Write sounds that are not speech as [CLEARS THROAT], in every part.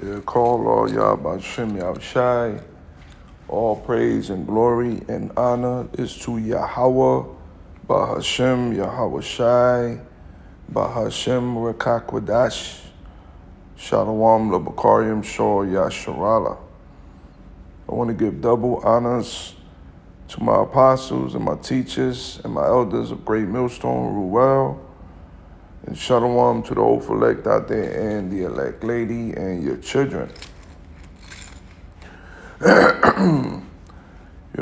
Call all about Shem Yahushai. All praise and glory and honor is to Yahweh, Bahashem Yahweh Shai, Bahashem Rekakwadash, Shalom Labakarim Shor Yasharala. I want to give double honors to my apostles and my teachers and my elders of Great Millstone, Ruel. And shalom to the old elect out there and the elect lady and your children. [CLEARS THROAT] you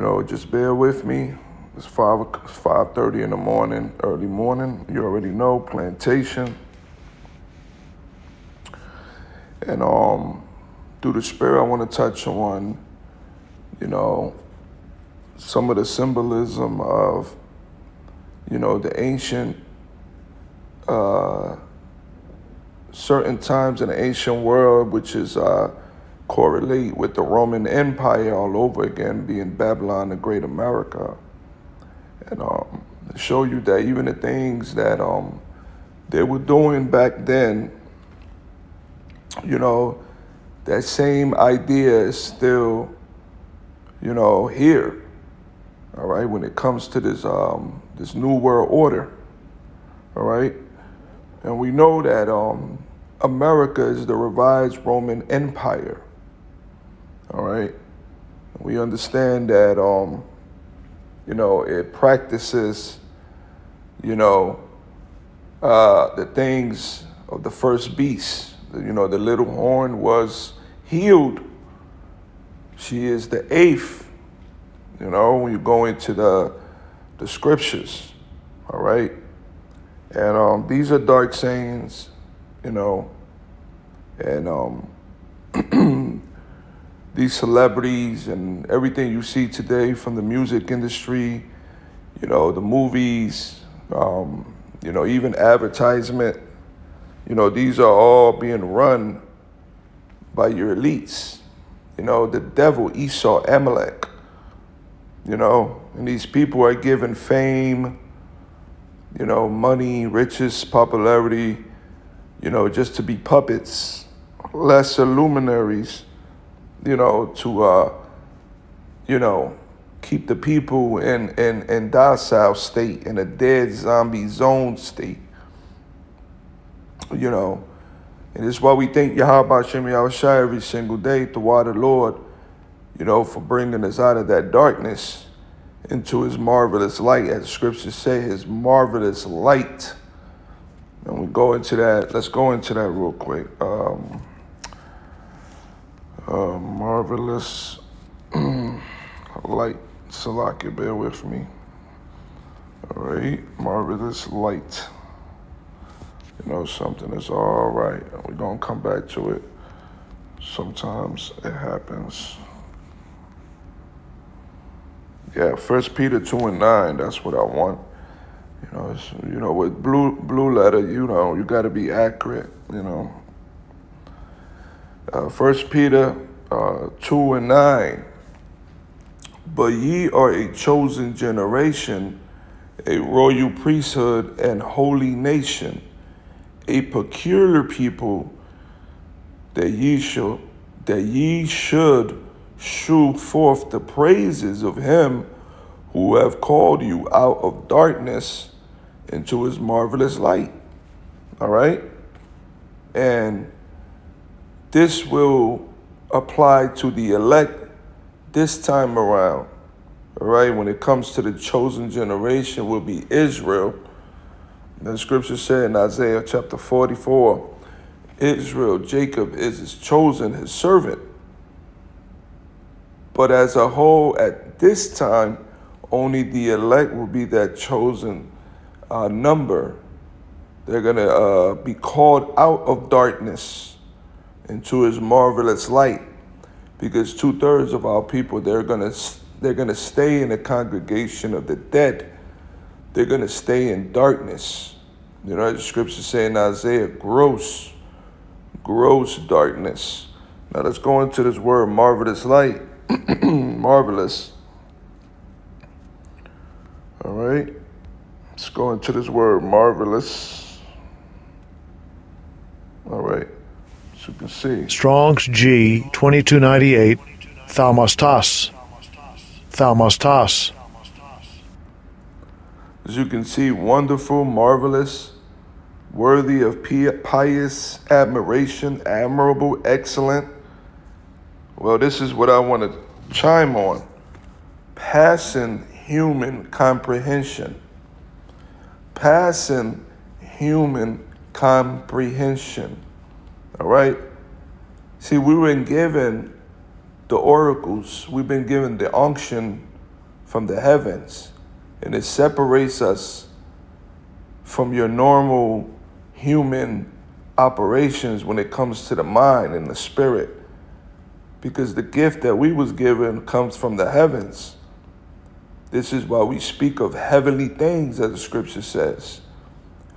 know, just bear with me. It's five five thirty in the morning, early morning. You already know plantation. And um, through the spirit, I want to touch on, you know, some of the symbolism of, you know, the ancient uh, certain times in the ancient world, which is uh, correlate with the Roman Empire all over again, being Babylon, the Great America, and um, show you that even the things that um, they were doing back then, you know, that same idea is still, you know, here. All right, when it comes to this um, this new world order. All right. And we know that um, America is the revised Roman Empire. All right. We understand that, um, you know, it practices, you know, uh, the things of the first beast. You know, the little horn was healed. She is the eighth. You know, when you go into the the scriptures, all right. And um, these are dark sayings, you know, and um, [CLEARS THROAT] these celebrities and everything you see today from the music industry, you know, the movies, um, you know, even advertisement, you know, these are all being run by your elites. You know, the devil, Esau, Amalek, you know, and these people are given fame you know, money, riches, popularity, you know, just to be puppets, lesser luminaries, you know, to, uh, you know, keep the people in, in, in docile state, in a dead zombie zone state. You know, and it's why we thank Yahweh Shem Yahushai every single day, to the water Lord, you know, for bringing us out of that darkness into his marvelous light, as scriptures say, his marvelous light. And we go into that. Let's go into that real quick. Um, uh, marvelous [CLEARS THROAT] light. Salaki, bear with me. All right, marvelous light. You know, something is all right. We're to come back to it. Sometimes it happens. Yeah, First Peter two and nine. That's what I want. You know, you know, with blue blue letter, you know, you got to be accurate. You know. Uh, First Peter uh, two and nine. But ye are a chosen generation, a royal priesthood, and holy nation, a peculiar people, that ye shall that ye should shew forth the praises of him who have called you out of darkness into his marvelous light. All right? And this will apply to the elect this time around. All right? When it comes to the chosen generation will be Israel. The scripture said in Isaiah chapter 44, Israel, Jacob is his chosen, his servant. But as a whole, at this time, only the elect will be that chosen uh, number. They're going to uh, be called out of darkness into his marvelous light because two thirds of our people, they're going to they're going to stay in the congregation of the dead. They're going to stay in darkness. You know, the scripture saying Isaiah, gross, gross darkness. Now let's go into this word, marvelous light. [CLEARS THROAT] marvelous. All right. Let's go into this word, marvelous. All right. So you can see. Strong's G 2298, Thaumastos. Thaumastos. As you can see, wonderful, marvelous, worthy of pious admiration, admirable, excellent. Well, this is what I want to chime on. Passing human comprehension. Passing human comprehension. All right? See, we've been given the oracles, we've been given the unction from the heavens, and it separates us from your normal human operations when it comes to the mind and the spirit because the gift that we was given comes from the heavens. This is why we speak of heavenly things as the scripture says.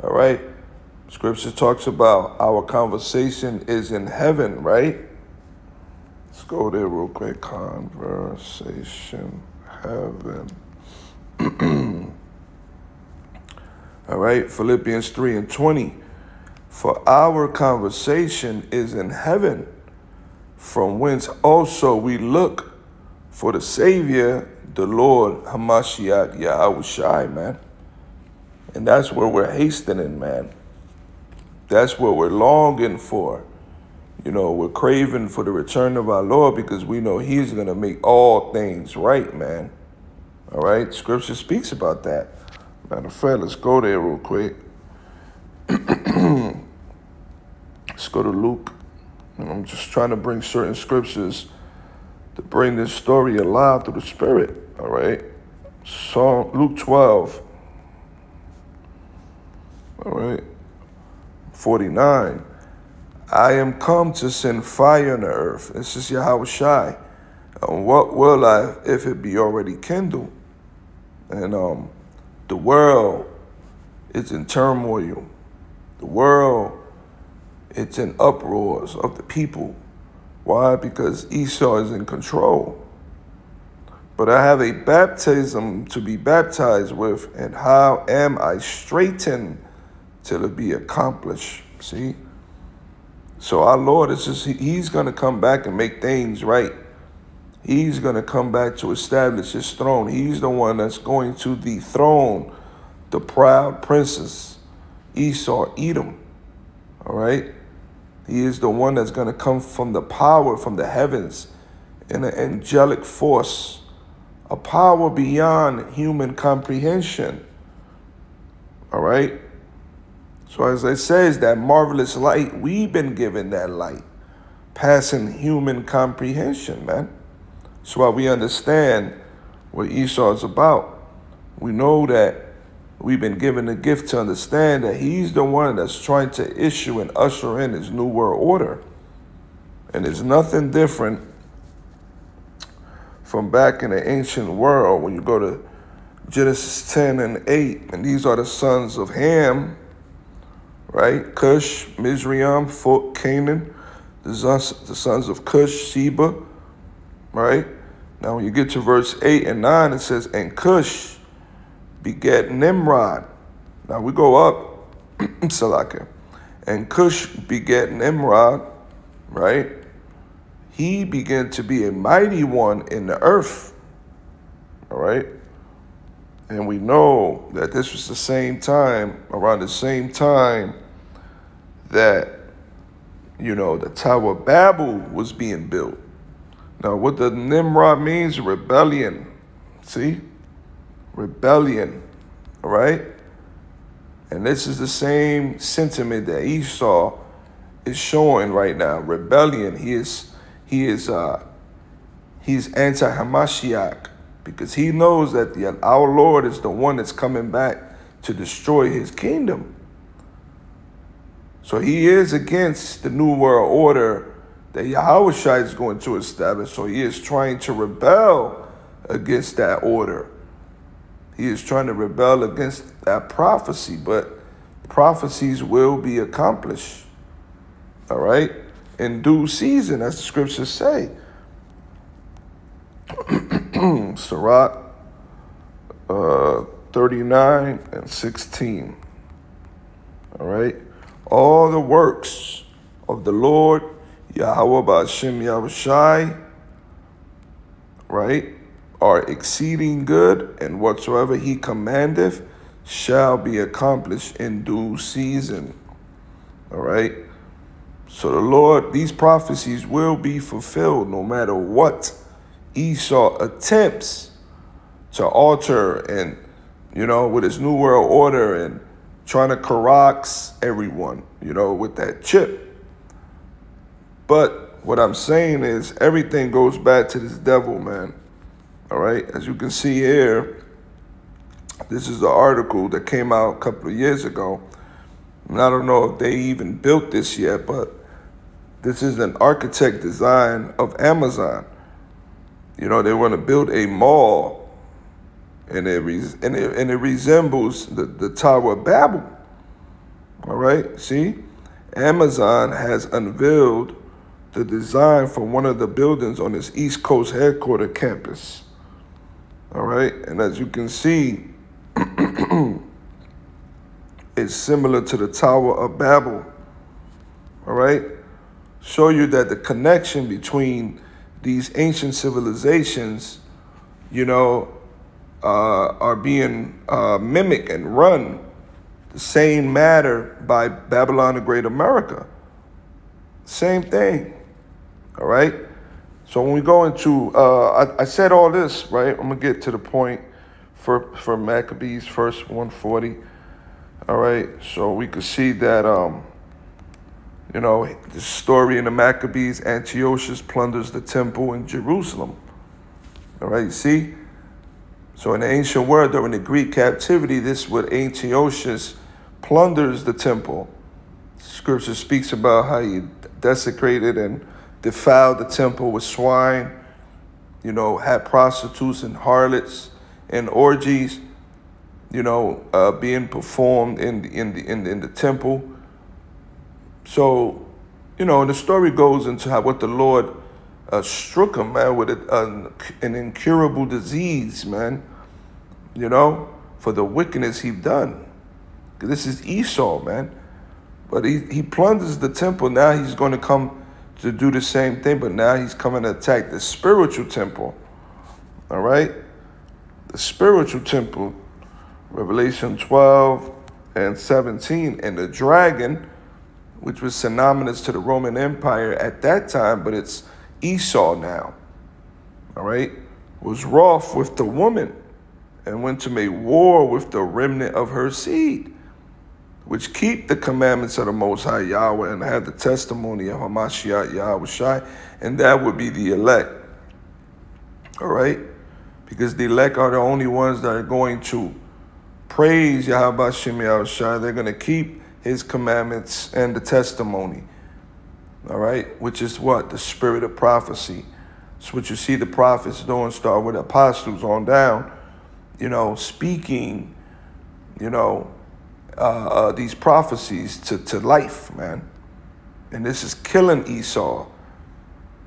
All right? Scripture talks about our conversation is in heaven right? Let's go there real quick. Conversation heaven. [CLEARS THROAT] All right philippians 3 and 20 for our conversation is in heaven, from whence also we look for the Savior, the Lord Hamashiach Yahushai, man. And that's where we're hastening, man. That's what we're longing for. You know, we're craving for the return of our Lord because we know He's going to make all things right, man. All right? Scripture speaks about that. Matter of fact, let's go there real quick. [CLEARS THROAT] Let's go to Luke. I'm just trying to bring certain scriptures to bring this story alive through the Spirit. All right. So Luke 12. All right. 49. I am come to send fire on the earth. This is Yahweh Shai. And what will I if it be already kindled? And um, the world is in turmoil. The world it's in uproars of the people. Why? Because Esau is in control. But I have a baptism to be baptized with, and how am I straightened till it be accomplished? See? So our Lord is just, He's going to come back and make things right. He's going to come back to establish His throne. He's the one that's going to dethrone the proud princess, Esau, Edom. All right? He is the one that's going to come from the power from the heavens in an angelic force, a power beyond human comprehension. All right? So, as I says, that marvelous light, we've been given that light, passing human comprehension, man. That's why we understand what Esau is about. We know that We've been given the gift to understand that he's the one that's trying to issue and usher in his new world order. And it's nothing different from back in the ancient world when you go to Genesis 10 and 8, and these are the sons of Ham, right? Cush, Mizraim, Canaan, the sons, of Cush, Sheba, right? Now, when you get to verse 8 and 9, it says, And Cush begat Nimrod. Now we go up, [CLEARS THROAT] Salaka. And Cush begat Nimrod, right? He began to be a mighty one in the earth, all right? And we know that this was the same time, around the same time that, you know, the Tower of Babel was being built. Now, what the Nimrod means, rebellion. See? Rebellion, all right? And this is the same sentiment that Esau is showing right now. Rebellion. He is he is uh he's anti-Hamashiach because he knows that the, our Lord is the one that's coming back to destroy his kingdom. So he is against the new world order that Yahweh is going to establish. So he is trying to rebel against that order. He is trying to rebel against that prophecy, but prophecies will be accomplished. All right? In due season, as the scriptures say. [CLEARS THROAT] Sirach uh, 39 and 16. All right? All the works of the Lord Yahweh Ba'ashem Yahushai, right, are exceeding good, and whatsoever he commandeth shall be accomplished in due season. All right. So the Lord, these prophecies will be fulfilled no matter what Esau attempts to alter and, you know, with his New World Order and trying to Charax everyone, you know, with that chip. But what I'm saying is everything goes back to this devil, man. All right. As you can see here, this is the article that came out a couple of years ago. And I don't know if they even built this yet, but this is an architect design of Amazon. You know, they want to build a mall, and it, and it, and it resembles the, the Tower of Babel. All right, see? Amazon has unveiled the design for one of the buildings on its East Coast headquarter campus. All right, and as you can see, [CLEARS THROAT] it's similar to the Tower of Babel. All right, show you that the connection between these ancient civilizations, you know, uh, are being uh, mimicked and run the same matter by Babylon the Great America. Same thing. All right. So when we go into, uh, I, I, said all this, right? I'm gonna get to the point for for Maccabees, first 140. All right. So we could see that, um, you know, the story in the Maccabees, Antiochus plunders the temple in Jerusalem. All right. You see. So in the ancient world during the Greek captivity, this what Antiochus plunders the temple. Scripture speaks about how he desecrated and defiled the temple with swine, you know, had prostitutes and harlots and orgies, you know, uh, being performed in the, in the in the, in the temple. So, you know, and the story goes into how what the Lord uh, struck him, man, with a, an incurable disease, man. You know, for the wickedness he done. This is Esau, man. But he, he plunders the temple. Now he's going to come to do the same thing, but now he's coming to attack the spiritual temple. All right? The spiritual temple, Revelation 12 and 17, and the dragon, which was synonymous to the Roman Empire at that time, but it's Esau now. All right? Was wroth with the woman and went to make war with the remnant of her seed which keep the commandments of the Most High Yahweh and have the testimony of Hamashiach Yahweh Shai, and that would be the elect. All right? Because the elect are the only ones that are going to praise Yahweh Shem Shai. They're going to keep his commandments and the testimony. All right? Which is what? The spirit of prophecy. It's what you see the prophets doing, start with apostles on down, you know, speaking, you know, uh, uh, these prophecies to, to life, man. And this is killing Esau.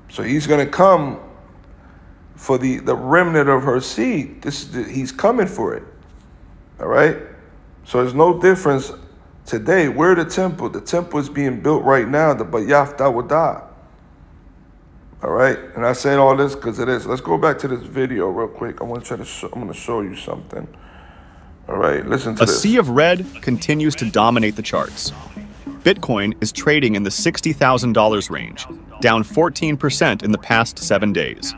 So he's going to come for the, the remnant of her seed. This is the, he's coming for it. All right? So there's no difference today. We're the temple. The temple is being built right now, the Bayaf Dawadah. All right? And I say all this because it is. Let's go back to this video real quick. I want to try to show, I'm going to show you something. All right, listen to A this. sea of red continues to dominate the charts. Bitcoin is trading in the $60,000 range, down 14% in the past seven days.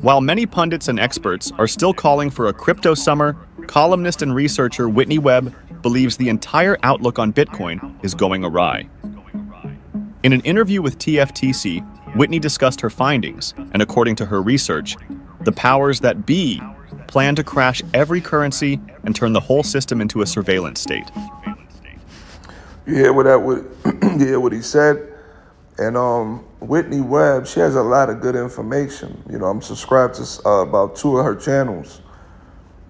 While many pundits and experts are still calling for a crypto summer, columnist and researcher Whitney Webb believes the entire outlook on Bitcoin is going awry. In an interview with TFTC, Whitney discussed her findings, and according to her research, the powers that be plan to crash every currency and turn the whole system into a surveillance state. You hear what that [CLEARS THROAT] you hear what he said? And um, Whitney Webb, she has a lot of good information. You know, I'm subscribed to uh, about two of her channels.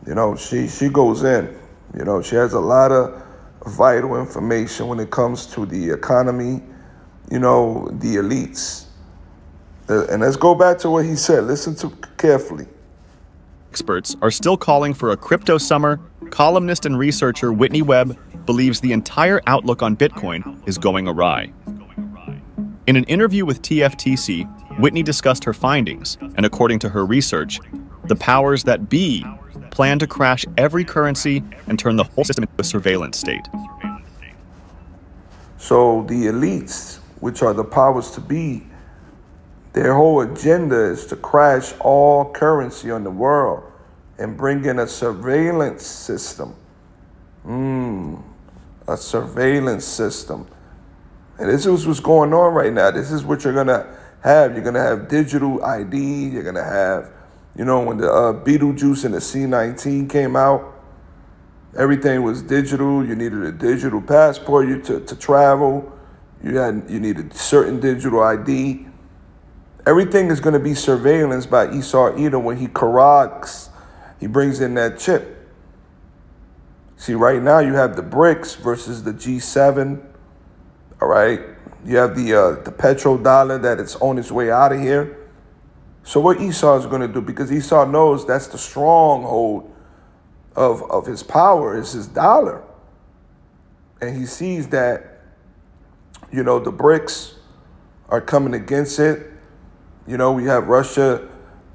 You know, she she goes in. You know, she has a lot of vital information when it comes to the economy. You know, the elites. Uh, and let's go back to what he said. Listen to carefully experts are still calling for a crypto summer, columnist and researcher Whitney Webb believes the entire outlook on Bitcoin is going awry. In an interview with TFTC, Whitney discussed her findings, and according to her research, the powers that be plan to crash every currency and turn the whole system into a surveillance state. So the elites, which are the powers to be, their whole agenda is to crash all currency on the world and bring in a surveillance system. Mmm, a surveillance system. And this is what's going on right now. This is what you're going to have. You're going to have digital ID. You're going to have, you know, when the uh, Beetlejuice and the C19 came out, everything was digital. You needed a digital passport you to, to travel. You had you needed certain digital ID. Everything is going to be surveillance by Esau Edom when he corrects, he brings in that chip. See, right now you have the BRICS versus the G7. All right, you have the uh, the petrodollar that it's on its way out of here. So what Esau is going to do? Because Esau knows that's the stronghold of of his power is his dollar, and he sees that you know the BRICS are coming against it. You know, we have Russia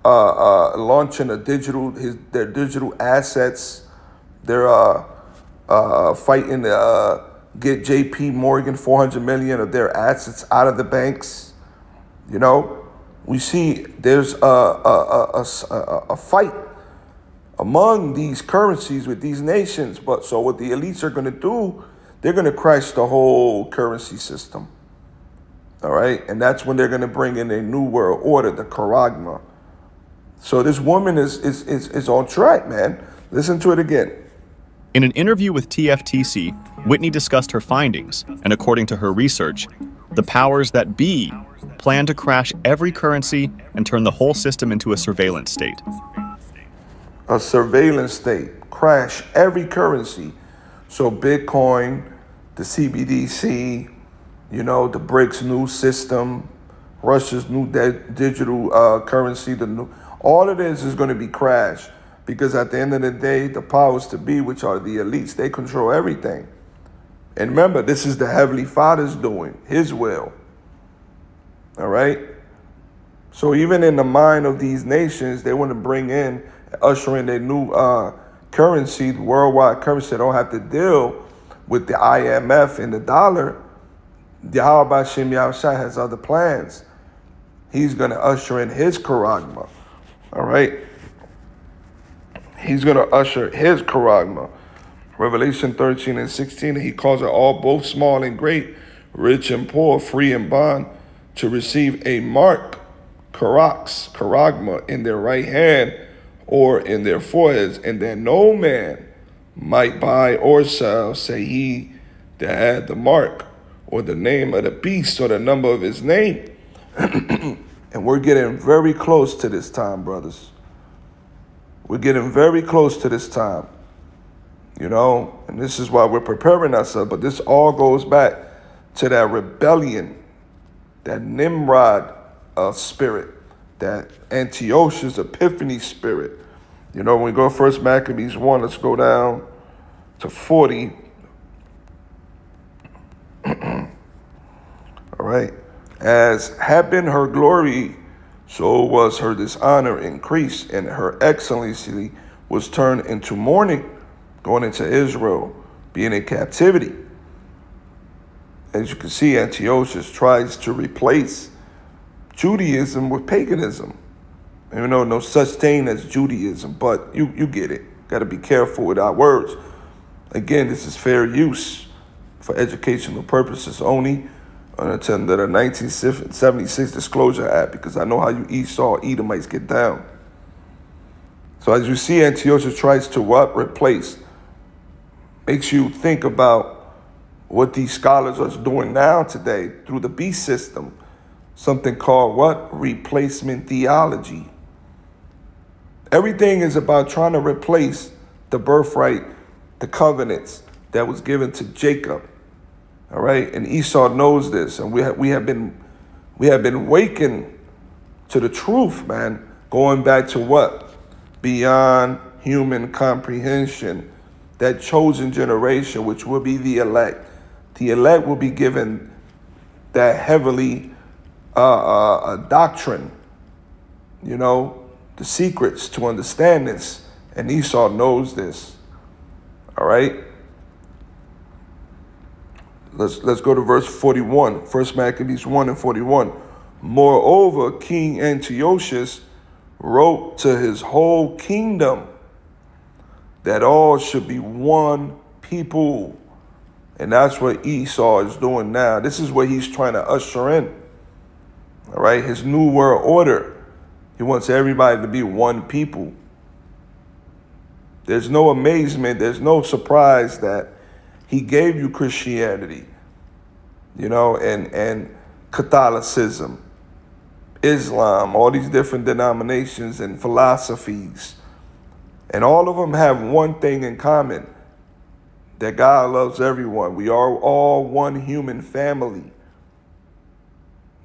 uh, uh, launching a digital his their digital assets. They're uh, uh, fighting to uh, get J.P. Morgan 400 million of their assets out of the banks. You know, we see there's a, a, a, a, a fight among these currencies with these nations. But so what the elites are going to do, they're going to crash the whole currency system. All right. And that's when they're going to bring in a new world order, the Charagma. So this woman is, is, is, is on track, man. Listen to it again. In an interview with TFTC, Whitney discussed her findings, and according to her research, the powers that be plan to crash every currency and turn the whole system into a surveillance state. A surveillance state. Crash every currency. So Bitcoin, the CBDC, you know, the BRICS new system, Russia's new digital uh, currency, the new, all of this is going to be crashed because at the end of the day, the powers to be, which are the elites, they control everything. And remember, this is the Heavenly Father's doing, His will. All right? So even in the mind of these nations, they want to bring in, usher in their new uh, currency, worldwide currency. They don't have to deal with the IMF and the dollar. Yahweh Shem Yahushua has other plans. He's going to usher in his charagma. All right? He's going to usher his charagma. Revelation 13 and 16, he calls it all, both small and great, rich and poor, free and bond, to receive a mark, charax, charagma, in their right hand or in their foreheads, and that no man might buy or sell, say he that had the mark, or the name of the beast, or the number of his name. [CLEARS THROAT] and we're getting very close to this time, brothers. We're getting very close to this time. You know, and this is why we're preparing ourselves. But this all goes back to that rebellion, that Nimrod uh, spirit, that Antiochus Epiphany spirit. You know, when we go first Maccabees 1, let's go down to 40. [CLEARS THROAT] All right. As had been her glory so was her dishonor increased, and her excellency was turned into mourning, going into Israel, being in captivity. As you can see, Antiochus tries to replace Judaism with paganism. You know, no such thing as Judaism, but you, you get it. Got to be careful with our words. Again, this is fair use for educational purposes only unattended a 1976 Disclosure Act because I know how you Esau Edomites get down. So as you see, Antiochus tries to what? Replace. Makes you think about what these scholars are doing now today through the B system. Something called what? Replacement theology. Everything is about trying to replace the birthright, the covenants that was given to Jacob all right, and Esau knows this, and we have, we have been we have been wakened to the truth, man. Going back to what beyond human comprehension, that chosen generation, which will be the elect. The elect will be given that heavenly uh, a doctrine, you know, the secrets to understand this. And Esau knows this. All right. Let's let's go to verse 41. First Maccabees 1 and 41. Moreover, King Antiochus wrote to his whole kingdom that all should be one people. And that's what Esau is doing now. This is what he's trying to usher in. All right, his new world order. He wants everybody to be one people. There's no amazement, there's no surprise that he gave you Christianity, you know, and and Catholicism, Islam, all these different denominations and philosophies. And all of them have one thing in common that God loves everyone. We are all one human family,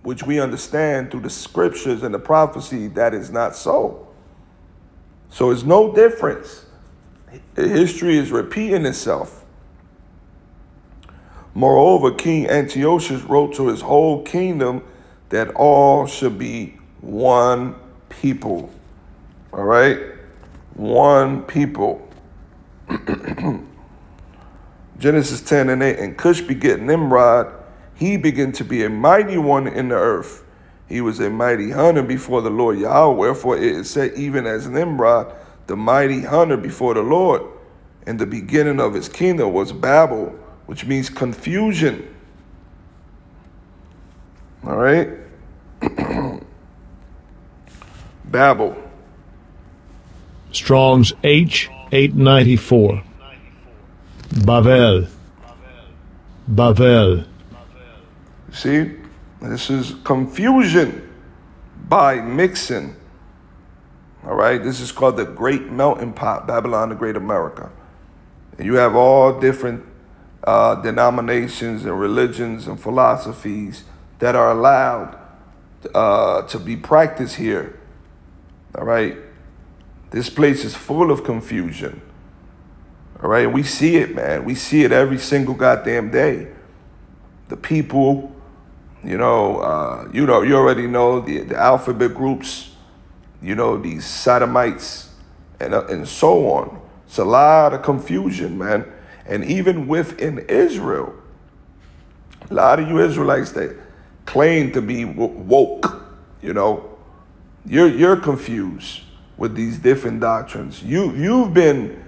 which we understand through the scriptures and the prophecy that is not so. So it's no difference. History is repeating itself. Moreover, King Antiochus wrote to his whole kingdom that all should be one people. All right? One people. [CLEARS THROAT] Genesis 10 and 8. And Cush beget Nimrod. He began to be a mighty one in the earth. He was a mighty hunter before the Lord Yahweh. Wherefore it is said, even as Nimrod, the mighty hunter before the Lord. And the beginning of his kingdom was Babel, which means confusion. All right? [CLEARS THROAT] Babel. Strong's H 894. Bavel. Bavel. See, this is confusion by mixing. All right, this is called the Great Melting Pot, Babylon, the Great America. And you have all different uh, denominations and religions and philosophies that are allowed uh, to be practiced here. All right, this place is full of confusion. All right, we see it, man. We see it every single goddamn day. The people, you know, uh, you know, you already know the, the alphabet groups, you know, these sodomites, and uh, and so on. It's a lot of confusion, man. And even within Israel, a lot of you Israelites that claim to be woke, you know, you're you're confused with these different doctrines. You you've been,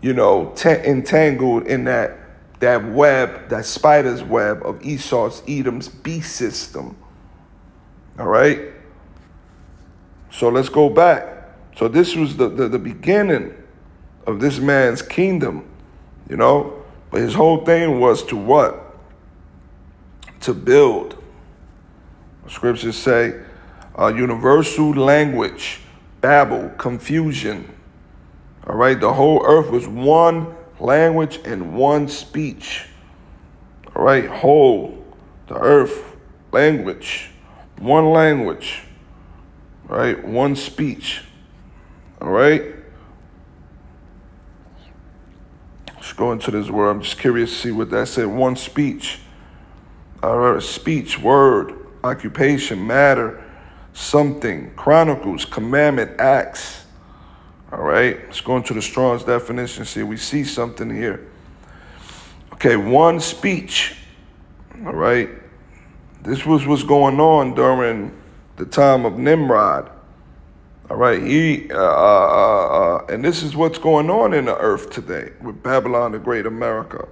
you know, entangled in that that web, that spider's web of Esau's Edom's beast system. All right. So let's go back. So this was the, the, the beginning of this man's kingdom, you know. But his whole thing was to what? To build. Scriptures say, a universal language Babel, confusion. All right, the whole earth was one language and one speech. All right, whole, the earth, language, one language. All right, one speech. All right. Go into this word. I'm just curious to see what that said. One speech. All right, speech, word, occupation, matter something. Chronicles, commandment, acts. All right, let's go into the Strong's definition. See, we see something here. Okay, one speech. All right, this was what's going on during the time of Nimrod. All right, he uh, uh, uh, and this is what's going on in the earth today with Babylon, the Great America.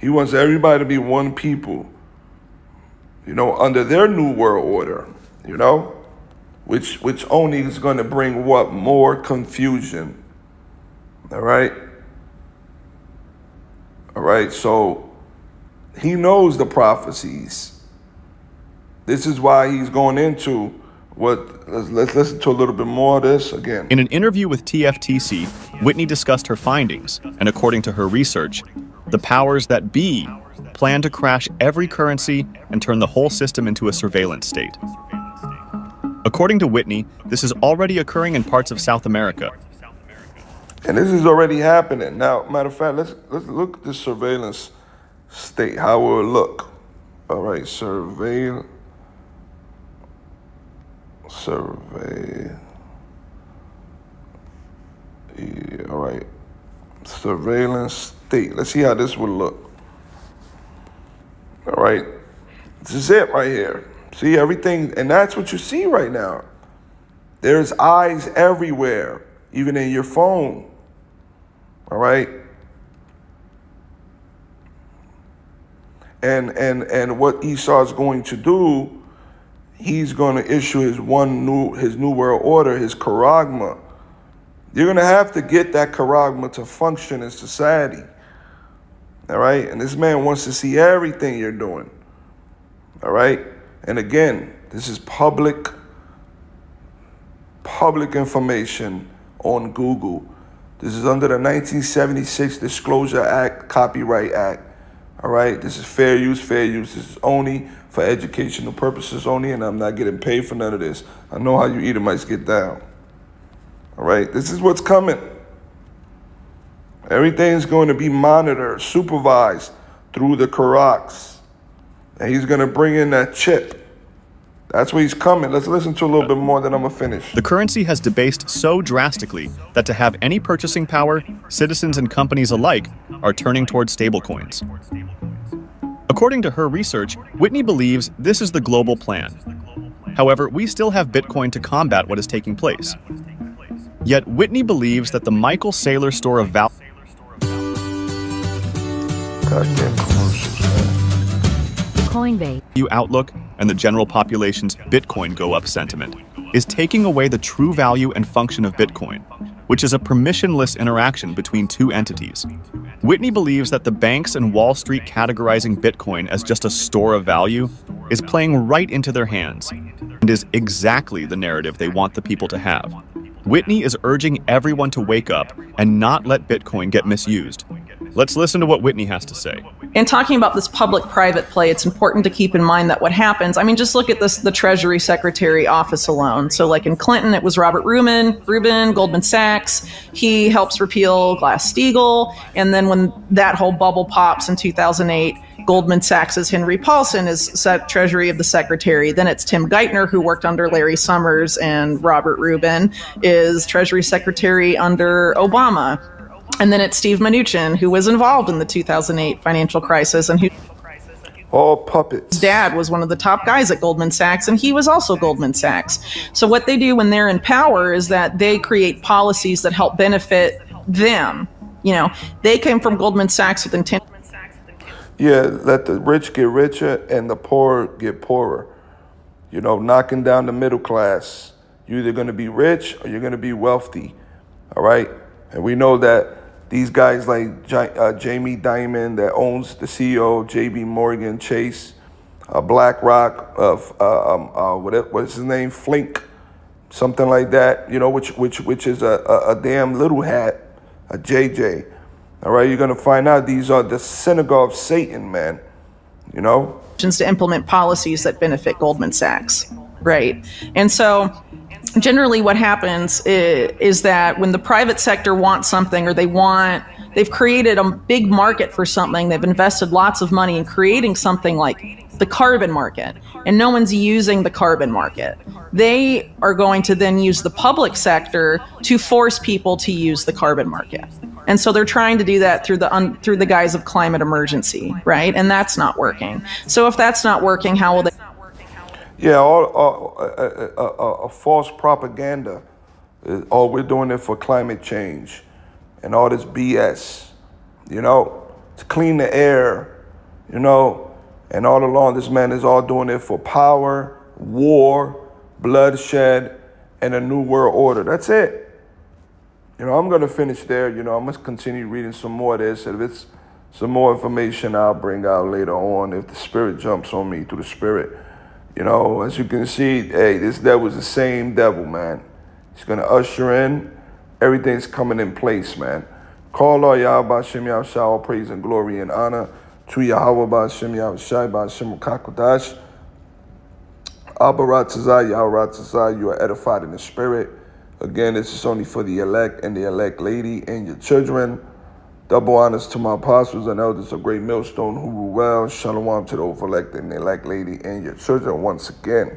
He wants everybody to be one people. You know, under their new world order. You know, which which only is going to bring what more confusion. All right. All right. So he knows the prophecies. This is why he's going into what. Let's, let's listen to a little bit more of this again. In an interview with TFTC, Whitney discussed her findings, and according to her research, the powers that be plan to crash every currency and turn the whole system into a surveillance state. According to Whitney, this is already occurring in parts of South America. And this is already happening. Now, matter of fact, let's let's look at the surveillance state, how will it look? All right, surveil survey. Yeah, all right. Surveillance state. Let's see how this would look. All right. This is it right here. See everything, and that's what you see right now. There's eyes everywhere, even in your phone. All right. And and and what Esau is going to do, he's going to issue his one new his new world order, his charagma. You're going to have to get that charagma to function in society. All right? And this man wants to see everything you're doing. All right? And again, this is public public information on Google. This is under the 1976 Disclosure Act, Copyright Act. All right, this is fair use, fair use. This is only for educational purposes only, and I'm not getting paid for none of this. I know how you Edomites get down. All right, this is what's coming. Everything's going to be monitored, supervised through the Karaks. And he's going to bring in that chip. That's where he's coming. Let's listen to a little bit more, then I'm going to finish. The currency has debased so drastically that to have any purchasing power, citizens and companies alike are turning towards stablecoins. According to her research, Whitney believes this is the global plan. However, we still have Bitcoin to combat what is taking place. Yet Whitney believes that the Michael Saylor store of value. Coinbase. outlook and the general population's Bitcoin go up sentiment is taking away the true value and function of Bitcoin, which is a permissionless interaction between two entities. Whitney believes that the banks and Wall Street categorizing Bitcoin as just a store of value is playing right into their hands and is exactly the narrative they want the people to have. Whitney is urging everyone to wake up and not let Bitcoin get misused. Let's listen to what Whitney has to say. in talking about this public private play it's important to keep in mind that what happens i mean just look at this the treasury secretary office alone so like in clinton it was robert rubin rubin goldman sachs he helps repeal glass-steagall and then when that whole bubble pops in 2008 Goldman Sachs' Henry Paulson is Treasury of the Secretary. Then it's Tim Geithner, who worked under Larry Summers, and Robert Rubin is Treasury Secretary under Obama. And then it's Steve Mnuchin, who was involved in the 2008 financial crisis and who All puppets. dad was one of the top guys at Goldman Sachs, and he was also Goldman Sachs. So, what they do when they're in power is that they create policies that help benefit them. You know, they came from Goldman Sachs with intent. Yeah, let the rich get richer and the poor get poorer. You know, knocking down the middle class. You're either going to be rich or you're going to be wealthy. All right? And we know that these guys like Ja- uh, Jamie Dimon, that owns the CEO, JB Morgan Chase, uh, BlackRock, of uh, um, uh, what, what's his name? Flink, something like that, you know, which, which, which is a, a, a damn little hat, a JJ. All right, you're to find out these are the synagogue of Satan, man. You know? to implement policies that benefit Goldman Sachs, right? And so, generally, what happens is, is that when the private sector wants something or they want, they've created a big market for something, they've invested lots of money in creating something like the carbon market, and no one's using the carbon market. They are going to then use the public sector to force people to use the carbon market. And so they're trying to do that through the un, through the guise of climate emergency, right? And that's not working. So if that's not working, how will they? Yeah, all, all a, a, a, a false propaganda. Uh, Oh, we're doing it for climate change and all this BS. You know, to clean the air. You know, and all along, this man is all doing it for power, war, bloodshed, and a new world order. That's it. You know, I'm gonna finish there. You know, I must continue reading some more of this. If it's some more information, I'll bring out later on. If the spirit jumps on me through the spirit, you know, as you can see, hey, this devil's the same devil, man. He's gonna usher in. Everything's coming in place, man. Call all Yahweh Shem Yahweh all praise and glory and honor to Yahweh Shem Yahweh Shai Shem Kakodash. Abaratazai, Yahratazai, you are edified in the spirit. Again, this is only for the elect and the elect lady and your children. Double honors to my apostles and elders of Great Millstone who rule well. Shalom to the elect and the elect lady and your children once again.